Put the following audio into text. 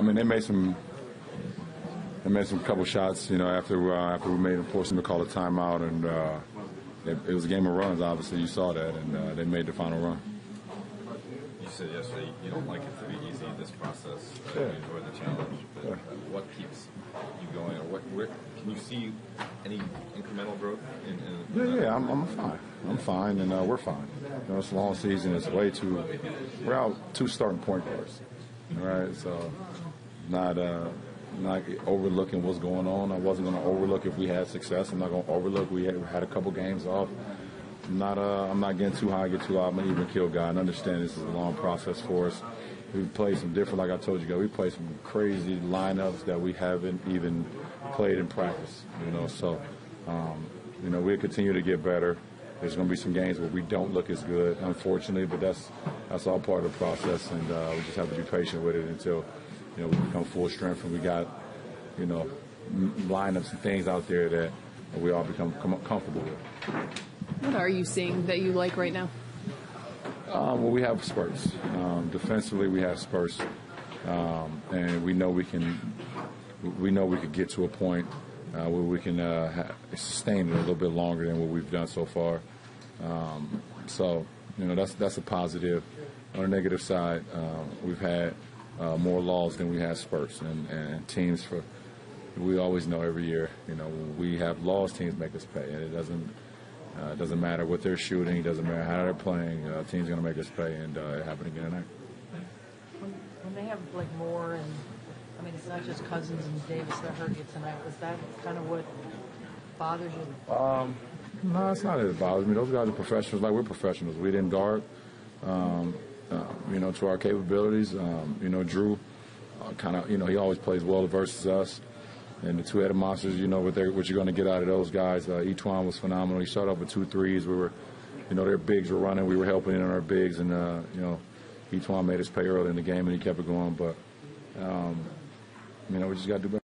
I mean, they made some. They made some couple shots, you know, after uh, after we made them force them to call a timeout, and uh, it, it was a game of runs. Obviously, you saw that, and uh, they made the final run. You said yesterday you don't like it to be easy this process. Uh, Yeah. You enjoy the challenge. But Yeah. What keeps you going, or what? Where, can you see any incremental growth? In, in Yeah, yeah, I'm, I'm fine. I'm fine, and uh, we're fine. You know, it's a long season. It's way too. We're out two starting point guards. Right, so not uh, not overlooking what's going on. I wasn't going to overlook if we had success. I'm not going to overlook we had, had a couple games off. I'm not uh, I'm not getting too high, get too low. I'm an even kill guy, and understand this is a long process for us. We played some different, like I told you, guys. We played some crazy lineups that we haven't even played in practice. You know, so um, you know we'll continue to get better. There's going to be some games where we don't look as good, unfortunately, but that's that's all part of the process, and uh, we just have to be patient with it until you know we become full strength and we got you know lineups and things out there that we all become com- comfortable with. What are you seeing that you like right now? Um, well, we have spurts. Um, defensively, we have spurts, um, and we know we can. We know we could get to a point uh, where we can uh, ha- sustain it a little bit longer than what we've done so far. Um, so, you know, that's that's a positive. On the negative side, um, we've had uh, more laws than we had spurts, and, and teams for. We always know every year, you know, we have laws, teams make us pay, and it doesn't. Uh, doesn't matter what they're shooting. It doesn't matter how they're playing. Uh, team's going to make us pay, and uh, it happened again tonight. When, when they have like Moore and I mean, it's not just Cousins and Davis that hurt you tonight. Was that kind of what bothers you? No, it's not that it bothers me. Those guys are professionals. Like we're professionals. We didn't guard, um, uh, you know, to our capabilities. Um, you know, Jrue, uh, kind of, you know, he always plays well versus us. And the two-headed monsters, you know what what you're going to get out of those guys. Uh, E'Twaun was phenomenal. He started off with two threes. We were, you know, their bigs were running. We were helping in on our bigs, and uh, you know, E'Twaun made us pay early in the game, and he kept it going. But, um, you know, we just got to do better.